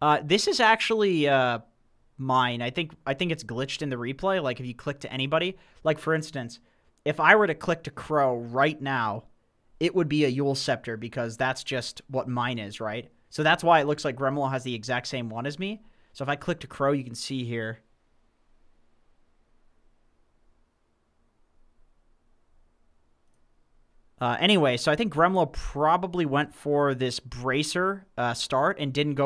Uh, this is actually uh, mine. I think I think it's glitched in the replay. Like if you click to anybody, like for instance, if I were to click to Crow right now, it would be a Eul's Scepter because that's just what mine is, right? So that's why it looks like Gremlo has the exact same one as me. So if I click to Crow, you can see here. Uh, anyway, so I think Gremlo probably went for this Bracer uh, start and didn't go